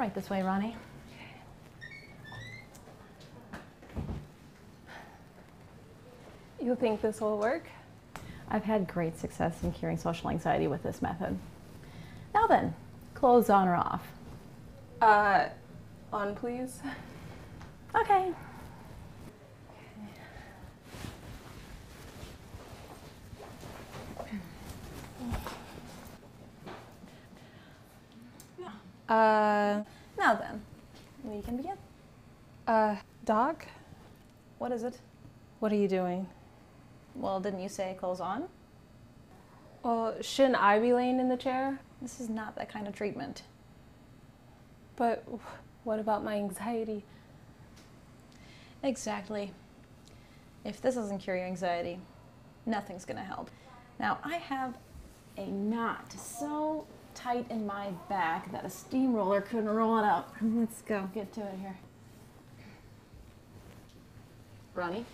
Right this way, Ronnie. You think this will work? I've had great success in curing social anxiety with this method. Now then, clothes on or off? Uh, on please. Okay. Uh, Now then, we can begin. uh, Doc, What is it? what are you doing? Well, didn't you say clothes on? Well, shouldn't I be laying in the chair? This is not that kind of treatment. But what about my anxiety? Exactly. If this doesn't cure your anxiety, nothing's gonna help. Now, I have a knot so tight in my back that a steamroller couldn't roll it up. Let's go get to it here. Ronnie?